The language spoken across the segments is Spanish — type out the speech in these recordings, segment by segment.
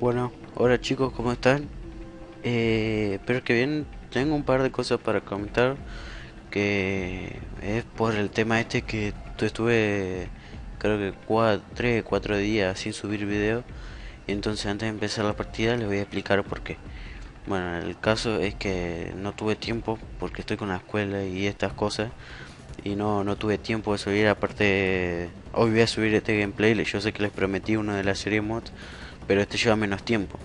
Bueno, hola chicos, ¿cómo están? Eh, espero que bien. Tengo un par de cosas para comentar que es por el tema este que estuve creo que 3, 4 días sin subir video entonces antes de empezar la partida les voy a explicar por qué. Bueno, el caso es que no tuve tiempo porque estoy con la escuela y estas cosas y no, no tuve tiempo de subir aparte hoy voy a subir este gameplay yo sé que les prometí uno de la serie mods pero este lleva menos tiempo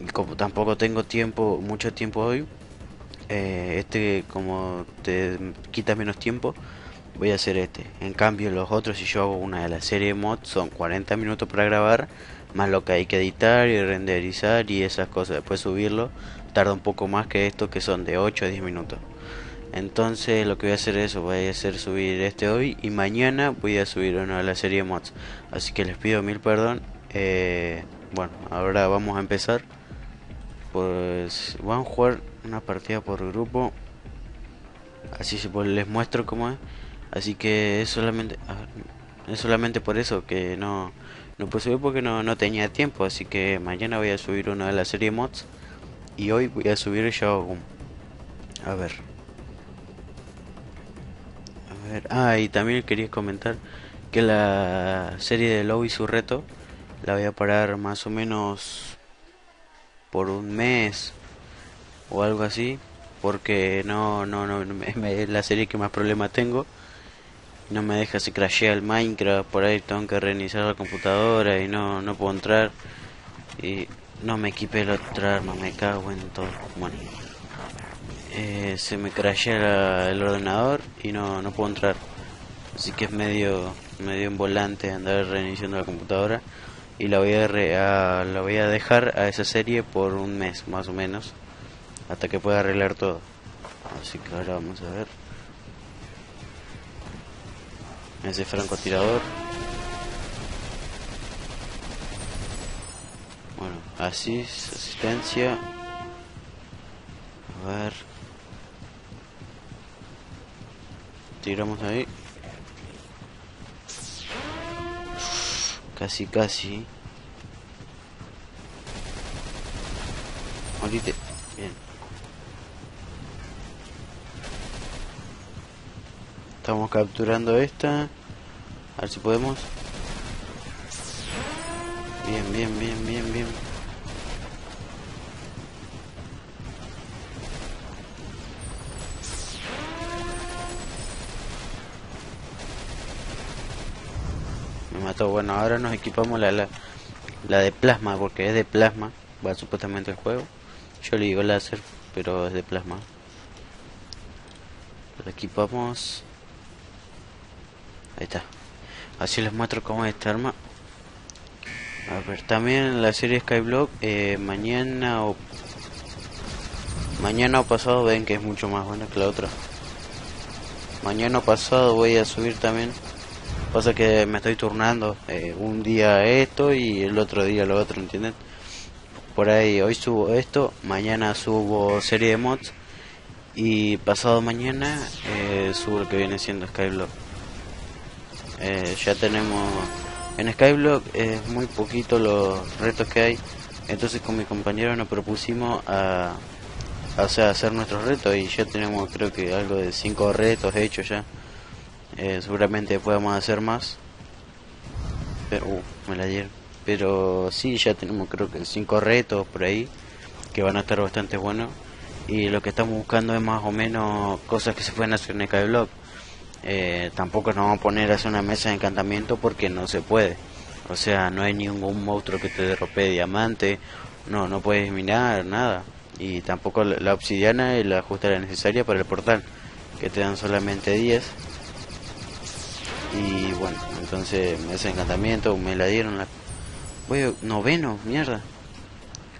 y como tampoco tengo tiempo mucho tiempo hoy eh, este como te quita menos tiempo voy a hacer este en cambio los otros si yo hago una de la serie mods son 40 minutos para grabar más lo que hay que editar y renderizar y esas cosas después subirlo tarda un poco más que esto que son de 8 a 10 minutos entonces lo que voy a hacer es eso, voy a hacer subir este hoy y mañana voy a subir uno de la serie mods. Así que les pido mil perdón. Eh, bueno, ahora vamos a empezar. Pues vamos a jugar una partida por grupo. Así pues, les muestro cómo es. Así que es solamente es solamente por eso que no no puedo subir porque no, no tenía tiempo. Así que mañana voy a subir una de la serie mods y hoy voy a subir Shogun. A ver. Ah, y también quería comentar que la serie de Low y su reto la voy a parar más o menos por un mes o algo así porque no no no es la serie que más problemas tengo. No me deja se crashea el Minecraft por ahí tengo que reiniciar la computadora y no no puedo entrar. Y no me equipé la otra arma me cago en todo. Bueno eh, se me crashea el ordenador y no, no puedo entrar. Así que es medio medio en volante andar reiniciando la computadora y la voy a, la voy a dejar a esa serie por un mes más o menos hasta que pueda arreglar todo. Así que ahora vamos a ver. Ese francotirador. Bueno, así, asistencia. A ver. tiramos ahí. Casi, casi. Ahorita. Bien. Estamos capturando esta. A ver si podemos. Bien, bien, bien, bien, bien. Bueno, ahora nos equipamos la, la, de plasma, porque es de plasma. Va supuestamente el juego. Yo le digo láser, pero es de plasma. Lo equipamos. Ahí está. Así les muestro cómo es esta arma. A ver, también la serie Skyblock, eh, mañana o mañana o pasado ven que es mucho más buena que la otra. Mañana o pasado voy a subir también Pasa que me estoy turnando eh, un día esto y el otro día lo otro, ¿entienden? Por ahí hoy subo esto, mañana subo serie de mods y pasado mañana eh, subo lo que viene siendo Skyblock. Eh, ya tenemos en Skyblock es muy poquito los retos que hay, entonces con mi compañero nos propusimos a, a hacer nuestros retos y ya tenemos creo que algo de 5 retos hechos ya. Eh, seguramente podamos hacer más. Pero, uh, me la. Pero sí, ya tenemos creo que cinco retos por ahí que van a estar bastante buenos. Y lo que estamos buscando es más o menos cosas que se pueden hacer en el blog. Eh, tampoco nos vamos a poner a hacer una mesa de encantamiento porque no se puede. O sea, no hay ningún monstruo que te derrope diamante. No, no puedes minar, nada. Y tampoco la, obsidiana y la justa la necesaria para el portal. Que te dan solamente 10 y bueno, entonces mesa de encantamiento, me la dieron la... Voy noveno, mierda.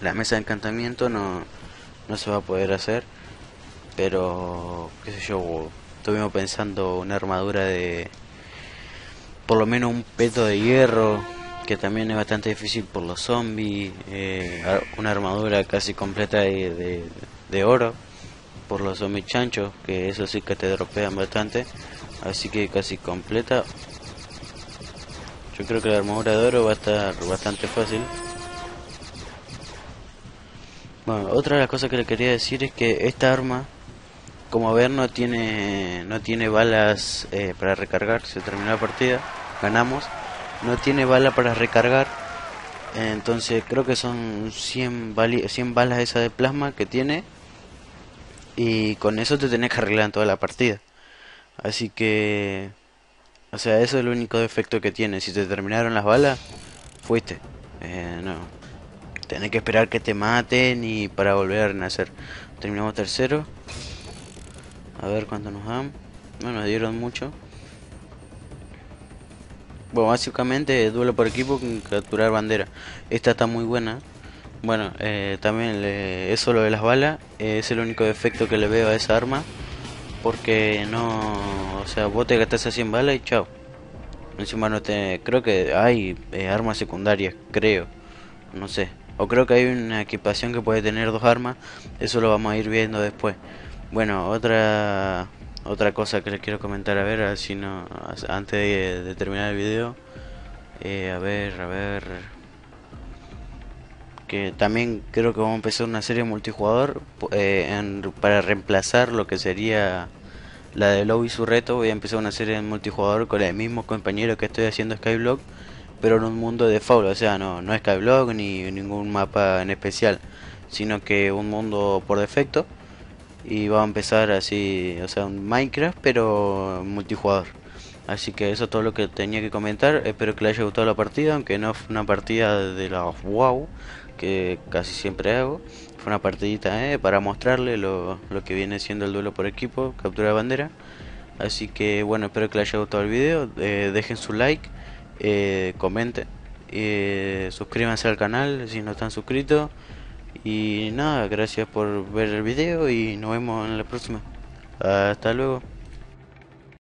La mesa de encantamiento no, no se va a poder hacer. Pero, qué sé yo, estuvimos pensando una armadura de... Por lo menos un peto de hierro, que también es bastante difícil por los zombies. Eh, una armadura casi completa de, de, de oro por los zombies chanchos, que eso sí que te dropean bastante así que casi completa yo creo que la armadura de oro va a estar bastante fácil Bueno, otra de las cosas que le quería decir es que esta arma, como ver, no tiene no tiene balas eh, para recargar. Se terminó la partida, ganamos. No tiene bala para recargar. Entonces creo que son 100, 100 balas esa de plasma que tiene. Y con eso te tenés que arreglar en toda la partida. Así que... O sea, eso es el único defecto que tiene. Si te terminaron las balas, fuiste. Eh, no. Tenés que esperar que te maten y para volver a renacer. Terminamos tercero. A ver cuánto nos dan. No nos dieron mucho. Bueno, básicamente duelo por equipo con capturar bandera. Esta está muy buena. Bueno, eh, también eso lo de las balas es el único defecto que le veo a esa arma. Porque no, o sea, vos te gastas a 100 balas y chao. Encima no te, creo que hay eh, armas secundarias, creo, no sé. O creo que hay una equipación que puede tener dos armas, eso lo vamos a ir viendo después. Bueno, otra otra cosa que les quiero comentar, a ver, si no, antes de, terminar el video. Eh, a ver, a ver. Que también creo que vamos a empezar una serie multijugador eh, para reemplazar lo que sería la de Lobby Surreto. Voy a empezar una serie en multijugador con el mismo compañero que estoy haciendo Skyblock, pero en un mundo de faula, o sea, no, no Skyblock ni ningún mapa en especial, sino que un mundo por defecto y va a empezar así, o sea, un Minecraft pero multijugador. Así que eso es todo lo que tenía que comentar. Espero que les haya gustado la partida, aunque no fue una partida de la wow que casi siempre hago. Fue una partidita eh, para mostrarle lo, lo, que viene siendo el duelo por equipo, captura de bandera. Así que bueno, espero que les haya gustado el video. Eh, dejen su like, eh, comenten, suscríbanse al canal si no están suscritos. Y nada, gracias por ver el video y nos vemos en la próxima. Hasta luego.